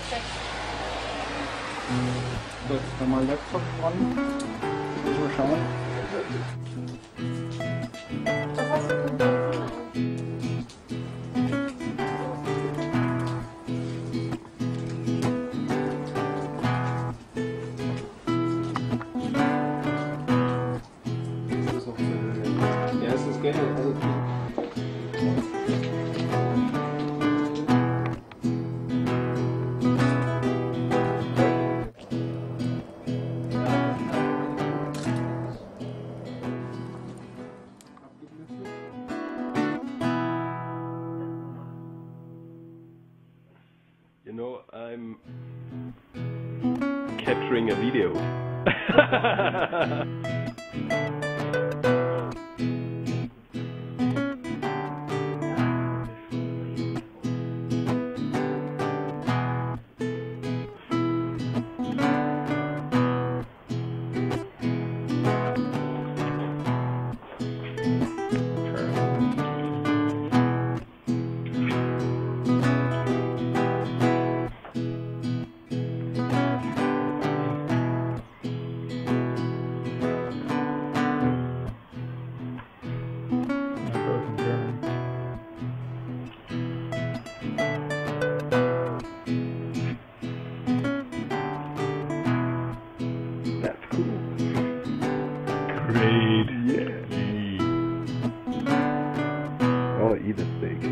perfekt. So, jetzt nochmal Laptop dran. Mal schauen. Ja, es ist generell, also You know, I'm capturing a video. Great. Yeah. I want to eat a steak.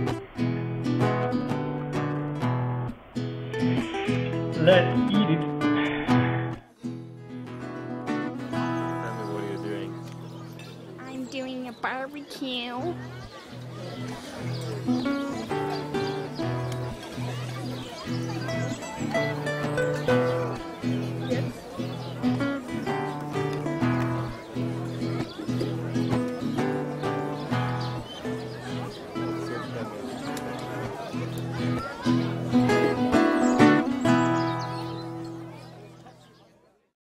Let's eat it. Tell me what you're doing. I'm doing a barbecue.